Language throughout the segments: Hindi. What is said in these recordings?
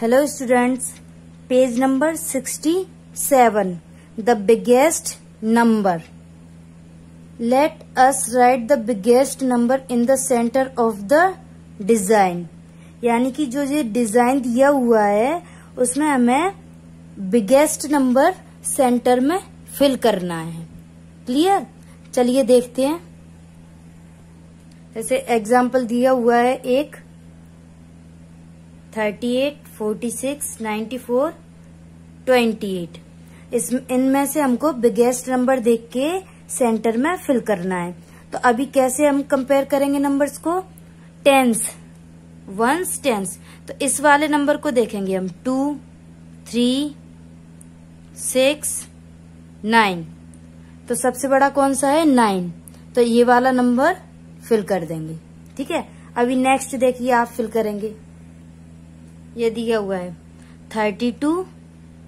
Hello students page number 67 the biggest number let us write the biggest number in the centre of the design यानी कि जो ये डिज़ाइन दिया हुआ है, उसमें हमें बिगेस्ट नंबर सेंटर में फिल करना है। क्लियर चलिए देखते हैं। जैसे एग्ज़ाम्पल दिया हुआ है एक thirty eight forty six ninety four twenty eight इस, इनमें से हमको बिगेस्ट नंबर देख के सेंटर में फिल करना है। तो अभी कैसे हम कंपेयर करेंगे नंबर्स को? टेंस वंस टेंस तो इस वाले नंबर को देखेंगे हम। टू थ्री सिक्स नाइन तो सबसे बड़ा कौन सा है? नाइन तो ये वाला नंबर फिल कर देंगे। ठीक है? अभी नेक्स्ट देखिए आप फिल करेंगे। ये दिया हुआ है। Thirty two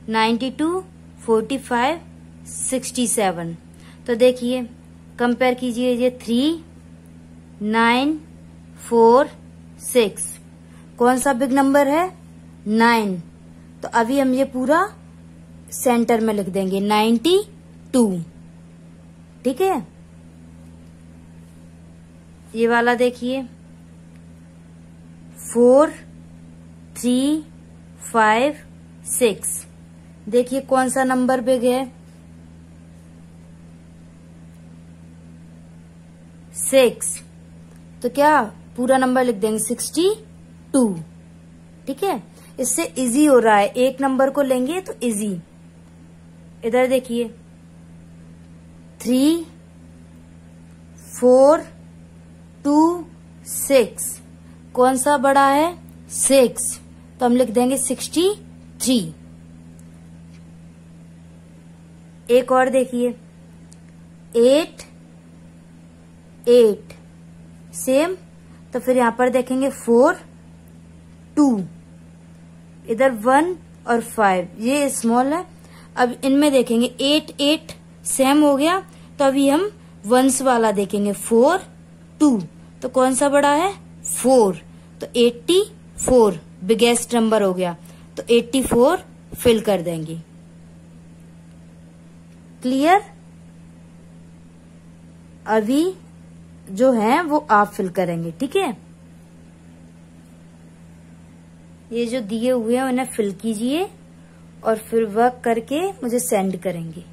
ninety two forty five sixty seven तो देखिए कंपेयर कीजिए ये थ्री नाइन फोर सिक्स कौन सा बिग नंबर है? नाइन तो अभी हम ये पूरा सेंटर में लिख देंगे। नाइन्टी टू ठीक है? ये वाला देखिए। फोर थ्री फाइव सिक्स देखिए कौन सा नंबर बिग है? सिक्स तो क्या पूरा नंबर लिख देंगे? सिक्सटी टू ठीक है? इससे इजी हो रहा है। एक नंबर को लेंगे तो इजी इधर देखिए। थ्री फोर टू सिक्स कौन सा बड़ा है? सिक्स तो हम लिख देंगे सिक्सटी थ्री। एक और देखिए। Eight eight. सेम? तो फिर यहाँ पर देखेंगे फोर, टू। इधर वन और फाइव। ये स्मॉल है। अब इनमें देखेंगे एट एट। सेम हो गया। तो अभी हम वंस वाला देखेंगे। Four, two. तो कौन सा बड़ा है? फोर। तो एट्टी फोर। बिगेस्ट नंबर हो गया तो एट्टी फोर फिल कर देंगे। क्लियर अभी जो है, वो आप फिल करेंगे, ठीक है? ये जो दिए हुए हैं, उन्हें फिल कीजिए और फिर वर्क करके मुझे सेंड करेंगे।